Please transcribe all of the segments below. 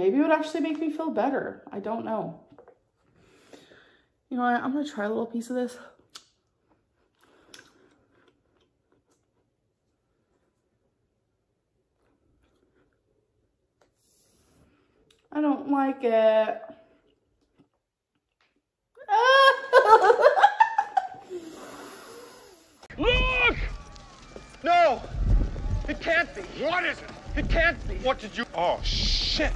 maybe it would actually make me feel better. I don't know. You know what? I'm going to try a little piece of this. I don't like it. Look! No! It can't be. What is it? It can't be. What did you? Oh shit!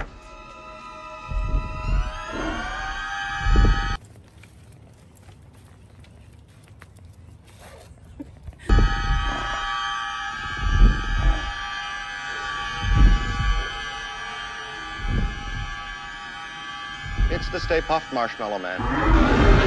The Stay Puft Marshmallow Man.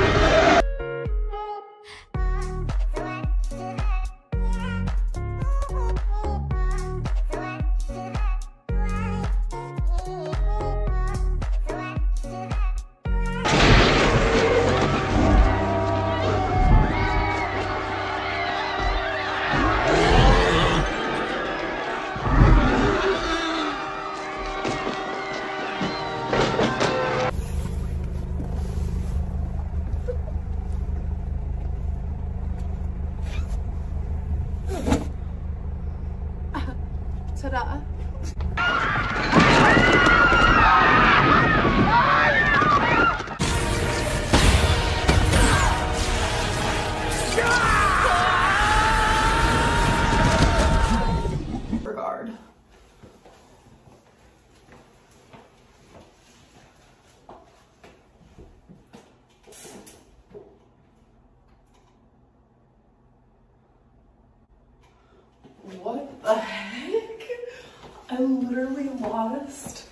Oh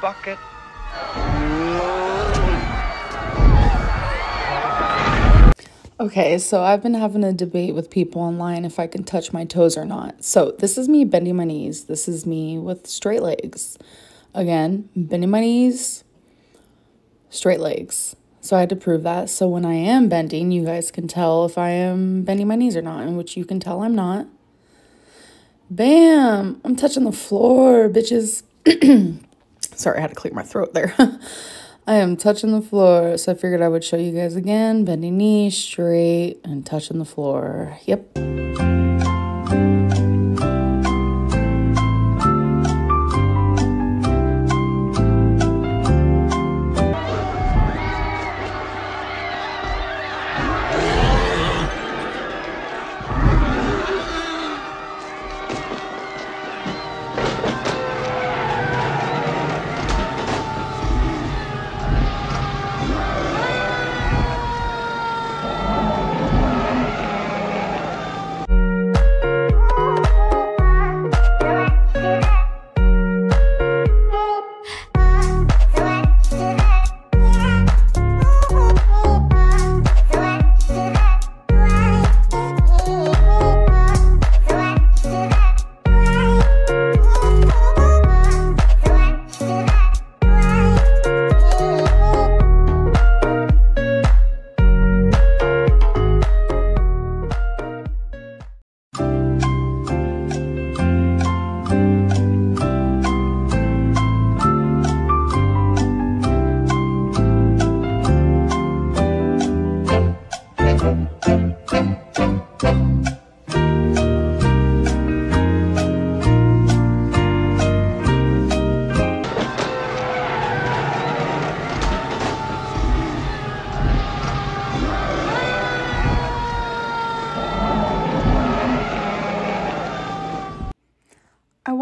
Bucket. Okay, so I've been having a debate with people online if I can touch my toes or not. So this is me bending my knees. This is me with straight legs. Again, bending my knees, straight legs. So I had to prove that. So when I am bending, you guys can tell if I am bending my knees or not, in which you can tell I'm not. Bam! I'm touching the floor, bitches. Sorry, I had to clear my throat there. I am touching the floor, so I figured I would show you guys again. Bending knees straight and touching the floor. Yep.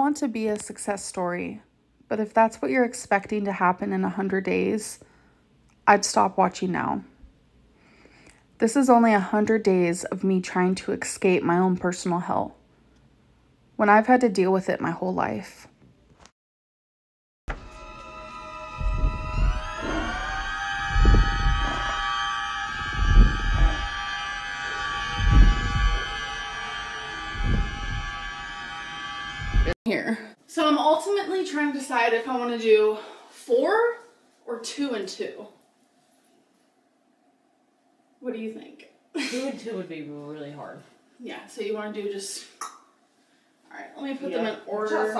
Want to be a success story, but if that's what you're expecting to happen in 100 days, I'd stop watching now. This is only 100 days of me trying to escape my own personal hell when I've had to deal with it my whole life. Here. So I'm ultimately trying to decide if I want to do four or two and two. What do you think? Two and two would be really hard. Yeah, so you want to do just. Alright, let me put them in order.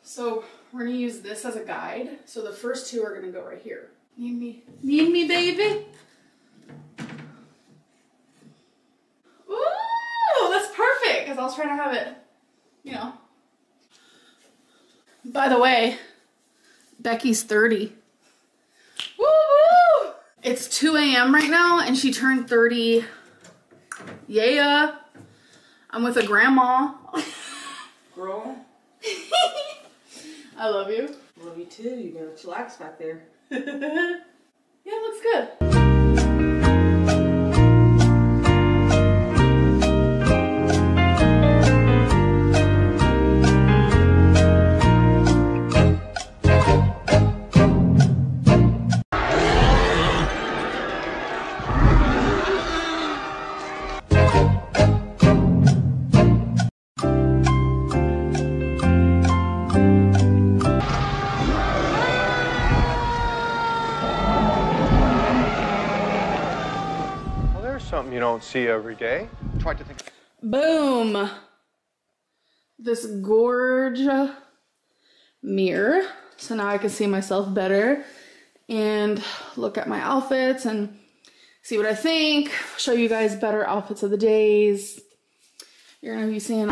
So we're gonna use this as a guide. So the first two are gonna go right here. Need me? Need me, baby? Ooh, that's perfect because I was trying to have it, you know. By the way, Becky's 30. Woo woo! It's 2 a.m. right now and she turned 30. Yeah. I'm with a grandma. Girl, I love you. love you too. You gotta chillax back there. Yeah, it looks good. Something you don't see every day. Try to think. Boom. This gorge mirror. So now I can see myself better and look at my outfits and see what I think. Show you guys better outfits of the days. You're gonna be seeing